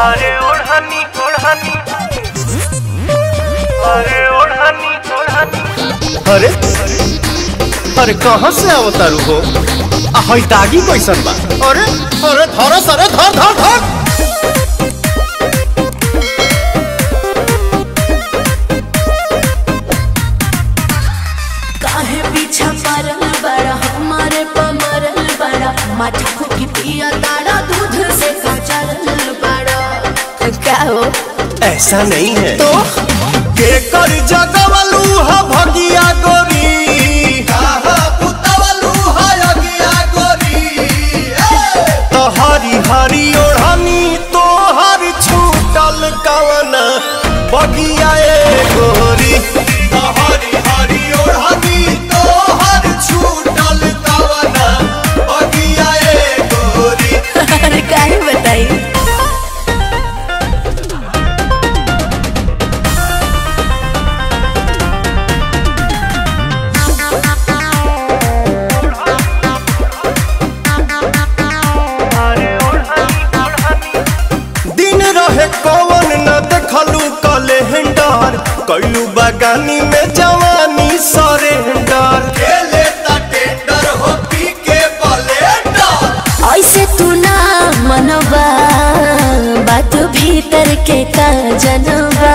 अरे ओढ़नी ओढ़नी अरे ओढ़नी ओढ़नी अरे अरे कहाँ से अवतारू हो? आ हई दागी कैसन बा? अरे अरे धरस अरे धर धर धर। काहे पीछा परल बड़ा हमारे पमरल बड़ा। मटकू की पिया हो। ऐसा नहीं है। तो? के कर जगवलू हा भगिया कैलू बगानी में जवानी सरेंडर। डर टेंडर हो पी के ऐसे तू ना मनवा बात भीतर के का जनवा।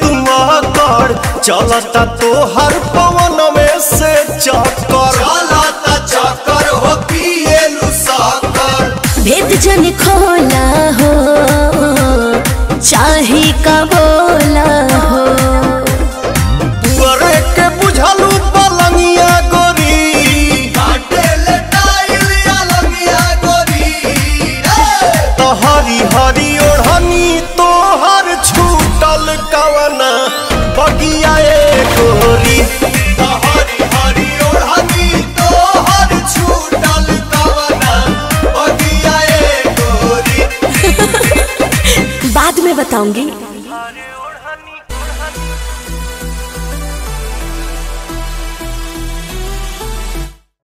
चलता तो हर पवन में से चक्कर। चलता चक्कर हो पिएलू साकर। भेद जन खोला हो चाहे का बोला हो। पुअरे के बुझलू पलंगिया गोरी। काटे ले टाइल अलंगिया गोरी। तो हरी हरी बताऊँगी